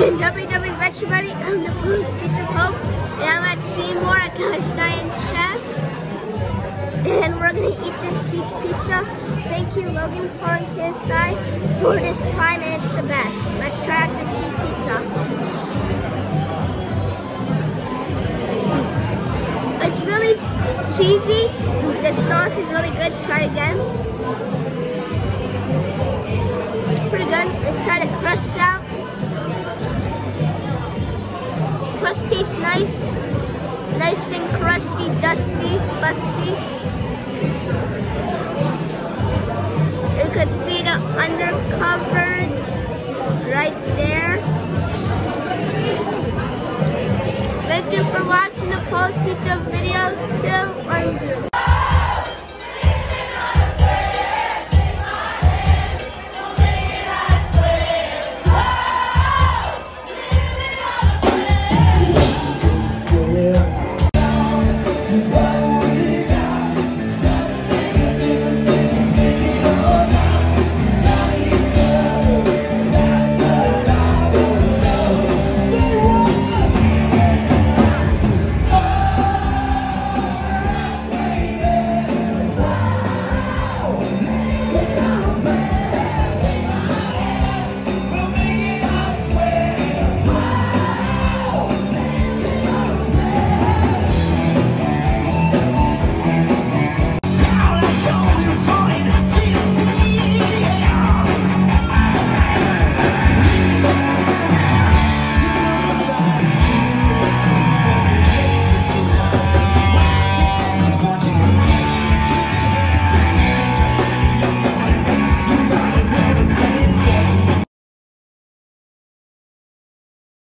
everybody, I'm the Polish Pizza Pope, and I'm at Seymour at Cast Chef. And we're gonna eat this cheese pizza. Thank you, Logan Paul and KSI, for this prime, and it's the best. Let's try out this cheese pizza. It's really cheesy. The sauce is really good. Try again. Pretty good. Let's try the crust out. Crust tastes nice. Nice and crusty, dusty, busty. You could see the undercarriage right there. Thank you for watching the Polish Pizza video.